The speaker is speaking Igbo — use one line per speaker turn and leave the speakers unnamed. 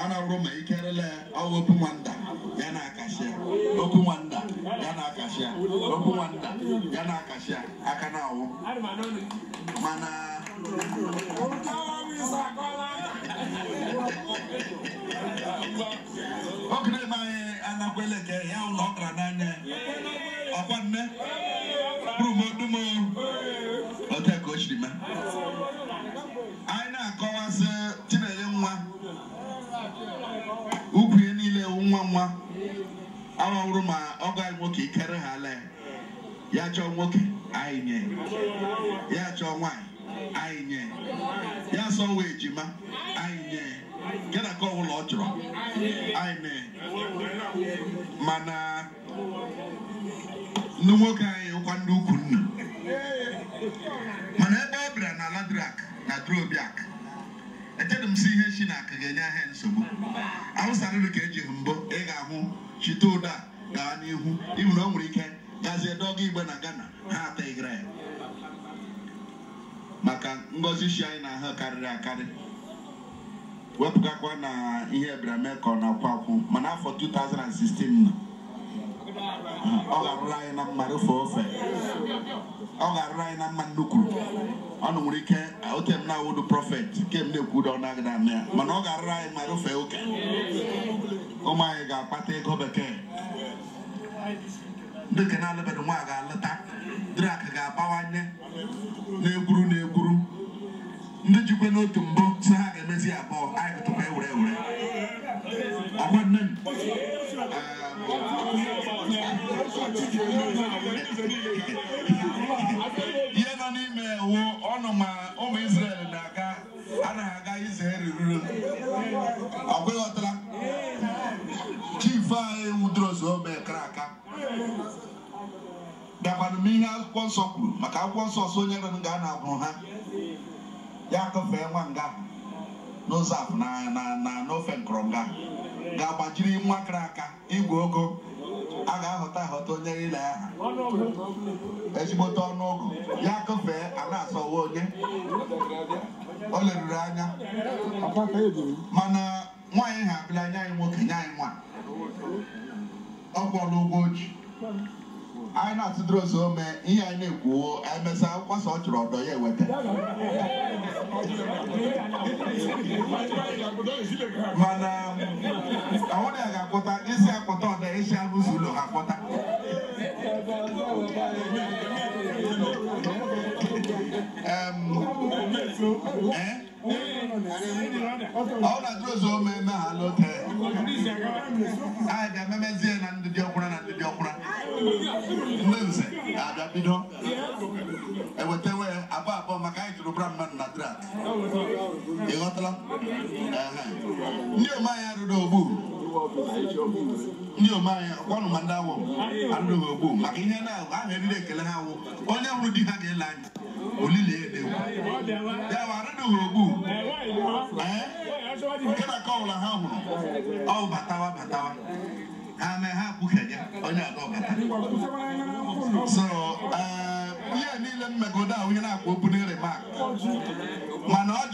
a na-awụrụ ma ikerele ọwụ okwu nwanda ya na-akasị ya okwu nwanda ya na-akasị ya okwu nwanda ya na-akasị ya aka na-awụ mana. Oge na-eme anyị anakwele ka ya ụlọ ọ gara n'anya ọkwa nne bụrụ m odum ote ka o siri mee anyị na-akọwasị Chinenye nwa ukwu ya niile wụ nwa nwa awawụrụ ma ọgọ anyị nwoke ikere ha ala ya. Chọọ nwoke anyị nye ya. Chọọ nwaanyị anyị nye ya. Sọ nwa ejima anyị nye nke na ka ọbụla ọ chọrọ? Anyị nye mana ndị nwoke anyị ụkwa ndị ukwu nna mana ebe ọ bịara na ladrak na drobiak echere m si ihe shi na aka ga-enye ahịa nsogbu. Awụsarịrị ka eji mbụ ibu na o nwere ike gazie dọga igbe na Ghana ha ataghịra ya. Maka ngọzi shi anyị na ahụ karịrị akarị. Wepụgakwa na ihe bịara na-akwụ akwụ mana afọ 2016 nọ ọ ga-arụrụ anyị na mma rufe ofe. Ọ ga-arụrụ anyị na mma nnukwu ọnụ nwere ike ote m na-awụdu prọfet kem na-ekwu ụdọ na-agada ame ya. Mana ọ ga-arụrụ anyị ma rufe ụka ụmụ anyị ga-akpata ego bekee. Ndị nke na-alụbeghị nwa ga-alụta drak ga-abawanye na-egwuru na-egwuru ndị jikwe n'otu mbụ si ha ga-emezi abụọ anyị tụkwa ewere ewere ọkwa ihe nọ n'ime ewu ọnụ ma ụmụ Israel na-aga anaghị aga Izrel ruru ọgwa ihe akwụkwọ nsọ kwuru maka akwụkwọ nsọ so onye rere nga a na-agwụrụ ha. Ya kọfee nwa nga n'ụzọ afọ na n'ofe nkọrọ nga. Ga-agbajiri nwa kara aka igwe ogo a ga-ahụta ahụta onye ile aha ezigbote ọnụọgụ ya kọfee a na-asọwa onye. O leruru anya. Mana nwaanyị ha abịala nye anyị nwoke nye anyị nwa. Ọ kwụọla ụgwọ oji anyị na-atụdoro ozi ome ihe anyị na-ekwu emesa kwasa ọ chọrọ ọdọ ya eweta. Mana ahụrụ ya ga-akpọta isi akpọta ọdọ isi abụzi ụlọ ha akpọta ọ na-ajụ ozi ome eme ha n'ote. Ga-ememezie ga-abịa bido ewetewe abụọ abụọ maka anyị jụrụ bra mmadụ na drak ị ghọtala ndị ome anyị arụrụ ogbu ndị ome anyị ọkwanụ ma ndị awọ arụrụ ogbu maka ihe na ahụ eriri ekele ha awụ onye hụrụ di ha ga-ele anya olili edewu ya wa arụrụ ogbu nke na ka ọbụla ha hụrụ ọ batawa batawa. Mee ha kwukenye onye atọ bata so ihe niile mmegodo ahụ ihe na-akwa open remark. Mana ọ